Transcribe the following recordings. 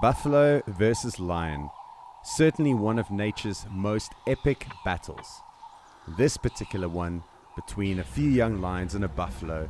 Buffalo versus lion. Certainly one of nature's most epic battles. This particular one, between a few young lions and a buffalo,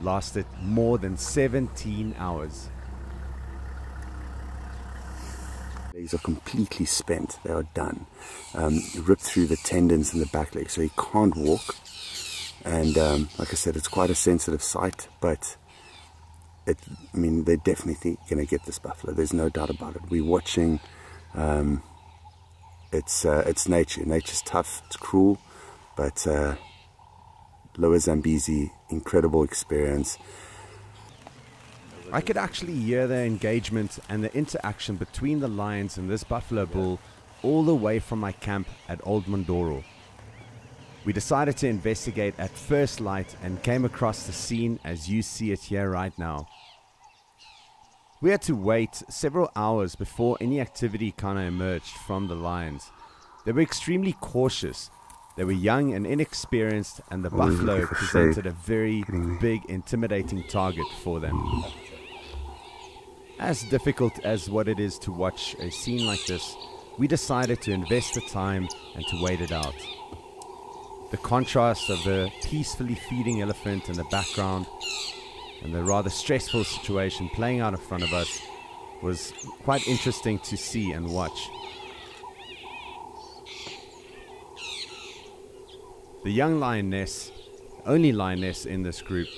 lasted more than 17 hours. Legs are completely spent. They are done. Um, ripped through the tendons in the back leg, so he can't walk. And um, like I said, it's quite a sensitive site, but it, I mean, they're definitely going to get this buffalo. There's no doubt about it. We're watching. Um, it's uh, it's nature. Nature's tough. It's cruel, but uh, Lower Zambezi, incredible experience. I could actually hear the engagement and the interaction between the lions and this buffalo bull all the way from my camp at Old Mondoro. We decided to investigate at first light and came across the scene as you see it here right now. We had to wait several hours before any activity kind of emerged from the lions. They were extremely cautious. They were young and inexperienced, and the buffalo presented a very big, intimidating target for them. As difficult as what it is to watch a scene like this, we decided to invest the time and to wait it out. The contrast of the peacefully feeding elephant in the background and the rather stressful situation playing out in front of us was quite interesting to see and watch. The young lioness, only lioness in this group,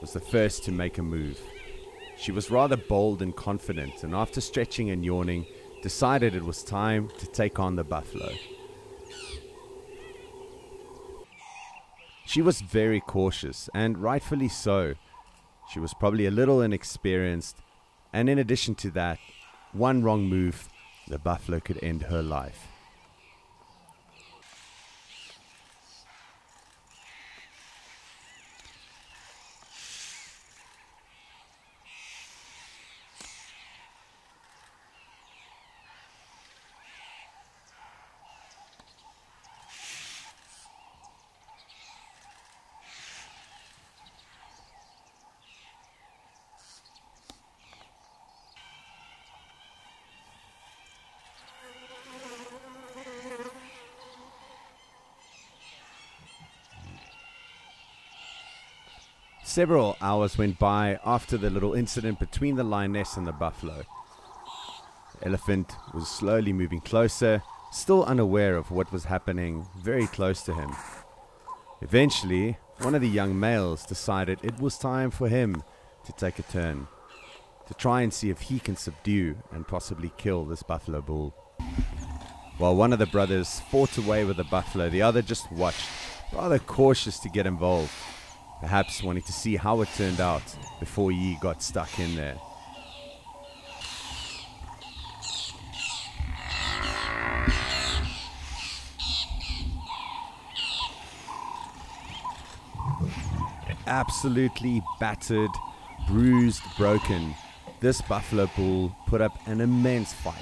was the first to make a move. She was rather bold and confident, and after stretching and yawning, decided it was time to take on the buffalo. She was very cautious, and rightfully so. She was probably a little inexperienced, and in addition to that, one wrong move, the buffalo could end her life. Several hours went by after the little incident between the lioness and the buffalo. The elephant was slowly moving closer, still unaware of what was happening very close to him. Eventually, one of the young males decided it was time for him to take a turn, to try and see if he can subdue and possibly kill this buffalo bull. While one of the brothers fought away with the buffalo, the other just watched, rather cautious to get involved perhaps wanting to see how it turned out before he got stuck in there. Absolutely battered, bruised, broken, this buffalo bull put up an immense fight.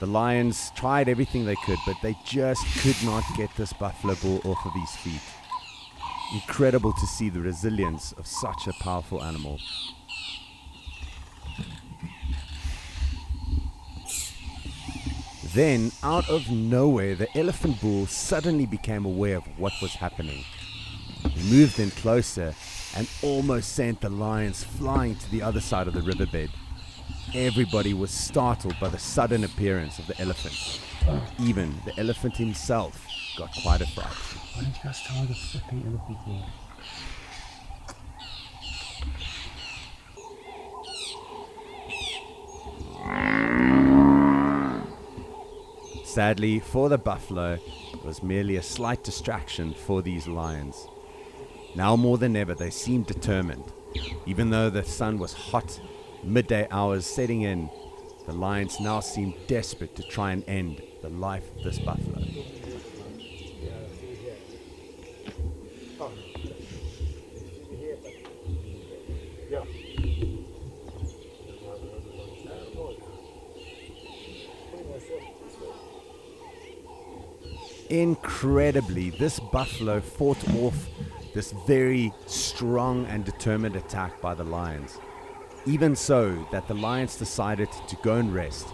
The lions tried everything they could, but they just could not get this buffalo bull off of his feet incredible to see the resilience of such a powerful animal. Then, out of nowhere, the elephant bull suddenly became aware of what was happening. He moved in closer and almost sent the lions flying to the other side of the riverbed. Everybody was startled by the sudden appearance of the elephant. Even the elephant himself got quite a fright. Why don't you guys tell the flipping elephant thing? Sadly, for the buffalo, it was merely a slight distraction for these lions. Now more than ever, they seemed determined. Even though the sun was hot, midday hours setting in, the lions now seem desperate to try and end the life of this buffalo. Incredibly, this buffalo fought off this very strong and determined attack by the lions. Even so, that the lions decided to go and rest.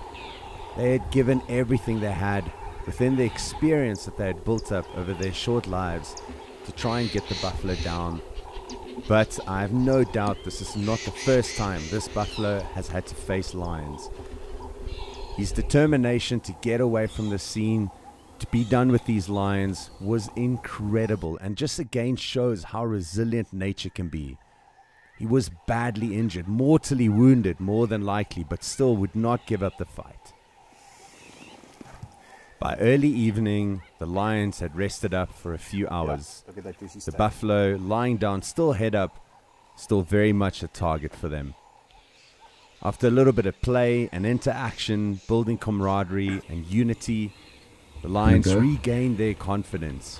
They had given everything they had within the experience that they had built up over their short lives to try and get the buffalo down. But I have no doubt this is not the first time this buffalo has had to face lions. His determination to get away from the scene, to be done with these lions, was incredible and just again shows how resilient nature can be. He was badly injured, mortally wounded, more than likely, but still would not give up the fight. By early evening, the lions had rested up for a few hours. Look at that The buffalo, lying down, still head up, still very much a target for them. After a little bit of play and interaction, building camaraderie and unity, the lions Okay. regained their confidence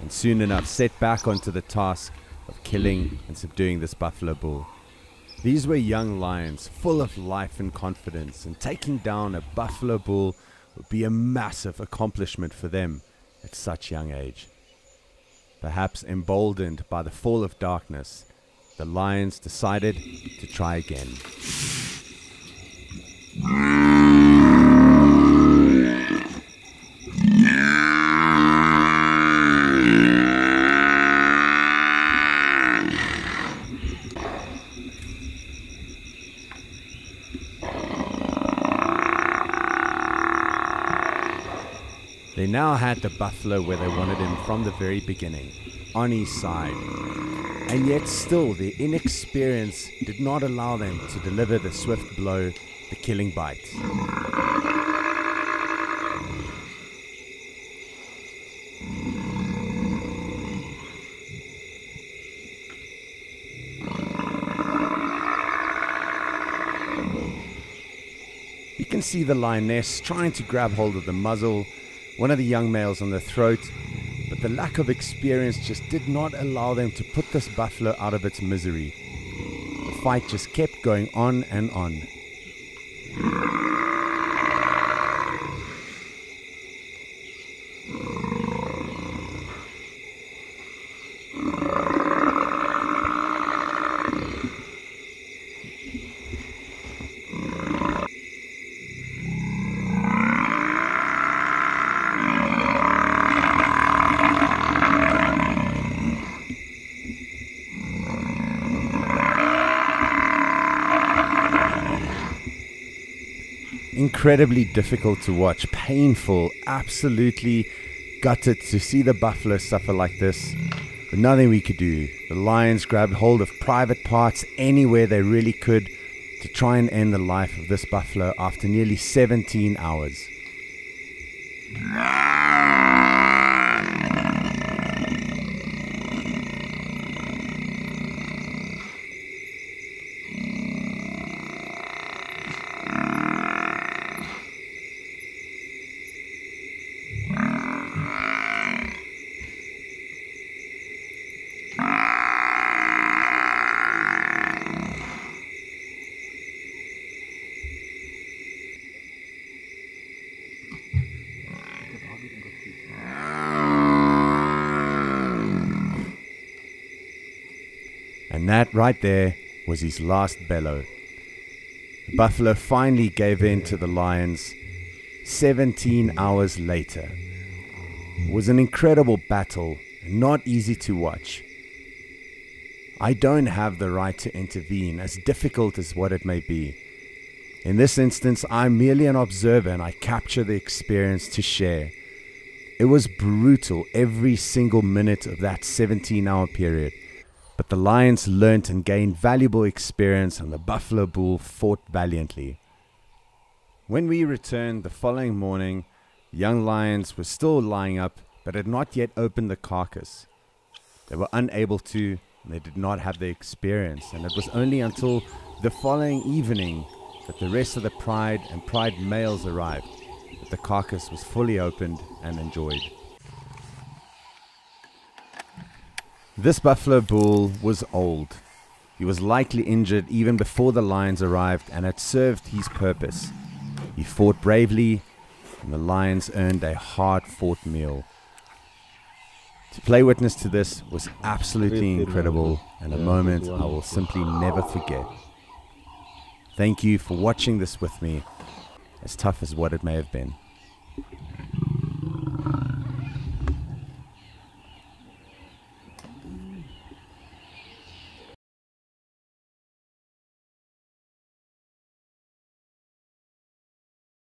and soon enough set back onto the task of killing and subduing this buffalo bull. These were young lions, full of life and confidence, and taking down a buffalo bull would be a massive accomplishment for them at such young age. Perhaps emboldened by the fall of darkness, the lions decided to try again. They now had the buffalo where they wanted him from the very beginning, on his side. And yet, still, their inexperience did not allow them to deliver the swift blow, the killing bite. You can see the lioness trying to grab hold of the muzzle, one of the young males on the throat, but the lack of experience just did not allow them to put this buffalo out of its misery. The fight just kept going on and on. Incredibly difficult to watch, painful, absolutely gutted to see the buffalo suffer like this. But nothing we could do. The lions grabbed hold of private parts anywhere they really could to try and end the life of this buffalo after nearly 17 hours. And that right there was his last bellow. The buffalo finally gave in to the lions 17 hours later. It was an incredible battle and not easy to watch. I don't have the right to intervene, as difficult as what it may be. In this instance, I'm merely an observer and I capture the experience to share. It was brutal every single minute of that 17 hour period. But the Lions learnt and gained valuable experience, and the Buffalo Bull fought valiantly. When we returned the following morning, young lions were still lying up, but had not yet opened the carcass. They were unable to, and they did not have the experience, and it was only until the following evening that the rest of the pride and pride males arrived, that the carcass was fully opened and enjoyed. This buffalo bull was old. He was likely injured even before the lions arrived and had served his purpose. He fought bravely, and the lions earned a hard fought meal. To play witness to this was absolutely incredible and a moment I will simply never forget. Thank you for watching this with me, as tough as what it may have been.